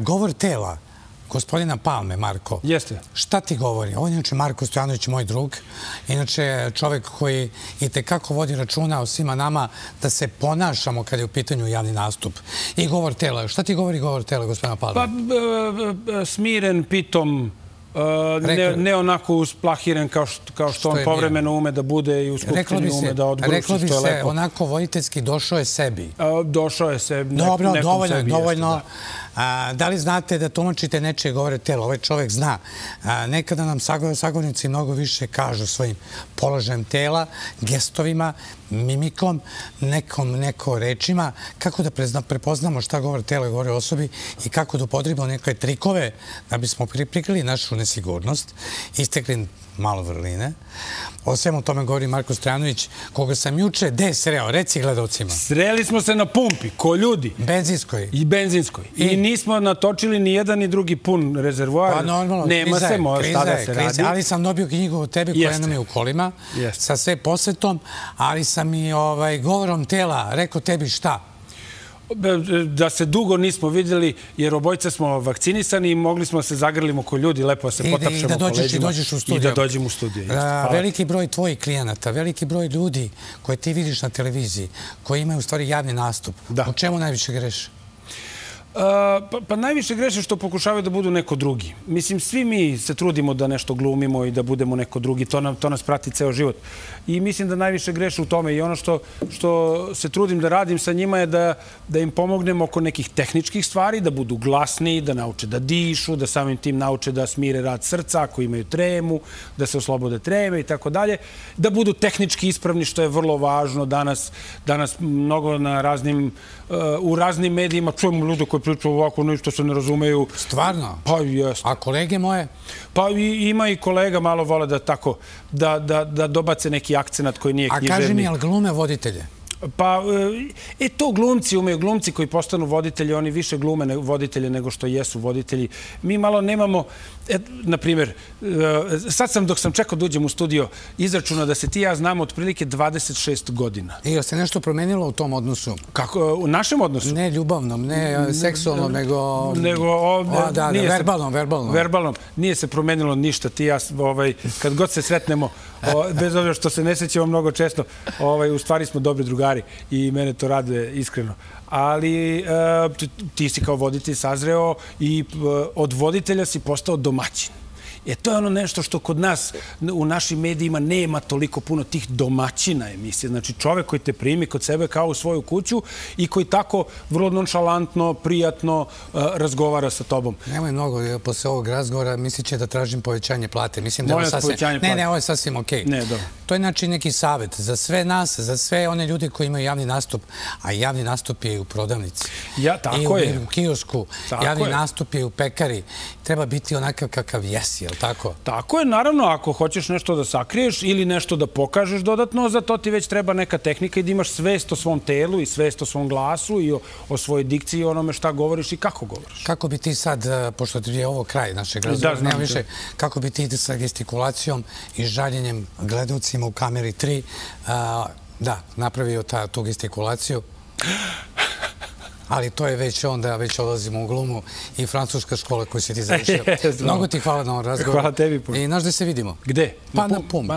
Govor tela, gospodina Palme, Marko. Jeste. Šta ti govori? Ovo je inače Marko Stojanović, moj drug. Inače čovjek koji i tekako vodi računa o svima nama da se ponašamo kad je u pitanju javni nastup. I govor tela. Šta ti govori govor tela, gospodina Palme? Pa smiren, pitom, ne onako usplahiren kao što on povremeno ume da bude i u skupštini ume da odgruši, što je lepo. Reklo bi se onako vojiteljski došao je sebi. Došao je sebi. Dobro, dovoljno, dovoljno. Da li znate da tumačite nečije govore telo? Ovaj čovjek zna. Nekada nam sagovnici mnogo više kažu svojim položajem tela, gestovima, mimikom, nekom neko rečima, kako da prepoznamo šta govore telo i govore osobi i kako da upodribamo neke trikove da bismo prikrili našu nesigurnost, istekli malo vrline. O svemu tome govori Marko Stranović, koga sam juče, gde sreo? Reci gledalcima. Sreli smo se na pumpi, ko ljudi. Benzinskoj. I benzinskoj. I nismo natočili ni jedan ni drugi pun rezervoar. Pa normalno, Nema se, može tada se radi. Ali sam dobio knjigu od tebe koja nam je u kolima, sa sve posvetom, ali sam i ovaj, govorom tela rekao tebi šta? da se dugo nismo vidjeli, jer obojca smo vakcinisani i mogli smo se zagrlimo ko ljudi, lepo se potapšemo po leđima. I da dođeš u studiju. I da dođem u studiju. Veliki broj tvojih klijenata, veliki broj ljudi koje ti vidiš na televiziji, koji imaju u stvari javni nastup, u čemu najviše greši? Pa, pa najviše greše što pokušavaju da budu neko drugi. Mislim, svi mi se trudimo da nešto glumimo i da budemo neko drugi. To, nam, to nas prati ceo život. I mislim da najviše greše u tome. I ono što, što se trudim da radim sa njima je da, da im pomognem oko nekih tehničkih stvari, da budu glasni, da nauče da dišu, da samim tim nauče da smire rad srca ako imaju tremu, da se oslobode treme i tako dalje. Da budu tehnički ispravni, što je vrlo važno danas. Danas mnogo na raznim, uh, u raznim medijima čujemo ljudi koji pričaju ovako, ništa se ne razumeju. Stvarno? Pa jest. A kolege moje? Pa ima i kolega malo vole da tako, da, da, da dobace neki akcenat koji nije književni. A kaži mi, jel glume voditelje? Pa, e, to glumci umeju, glumci koji postanu voditelji, oni više glume voditelje nego što jesu voditelji. Mi malo nemamo, e, na primjer, e, sad sam, dok sam čekao da uđem u studio, izračunao da se ti ja znamo otprilike 26 godina. I je se nešto promenilo u tom odnosu? Kako, u našem odnosu? Ne ljubavom, ne seksualnom, nego... Nego ovdje... Da, da, verbalnom, verbalnom. Verbalnom. Nije se promenilo ništa. Ti ja, ovaj, kad god se sretnemo, bez obzira što se ne sećamo mnogo često, ovaj, u stvari smo dobri drugari i mene to rade iskreno. Ali e, ti si kao voditelj sazreo i e, od voditelja si postao domaćin. E to je ono nešto što kod nas u našim medijima nema toliko puno tih domaćina emisije. Znači čovek koji te primi kod sebe kao u svoju kuću i koji tako vrlo nonšalantno, prijatno e, razgovara sa tobom. Nemoj mnogo, posle ovog razgovora mislit će da tražim povećanje plate. Mislim da je ovo sasvim... Ne, ne, ovo je sasvim okej. Ne, dobro. To je znači neki savjet za sve nas, za sve one ljudi koji imaju javni nastup, a javni nastup je u prodavnici. Ja, tako je. I u kiosku. Javni nastup je u pekari. Treba biti onakav kakav jesi, je li tako? Tako je, naravno, ako hoćeš nešto da sakriješ ili nešto da pokažeš dodatno, za to ti već treba neka tehnika i da imaš svest o svom telu i svest o svom glasu i o svojoj dikciji i onome šta govoriš i kako govoriš. Kako bi ti sad, eh, pošto ti je ovo kraj našeg razgovora, nema više, kako bi ti sa gestikulacijom i žaljenjem gledalcima u kameri 3, eh, da, napravio tu gestikulaciju? ali to je već onda, već odlazimo u glumu i francuska škola koju si ti završio. Mnogo ti hvala na ovom razgovoru. Hvala tebi. I znaš gde se vidimo? Gde? Pa na pumpi.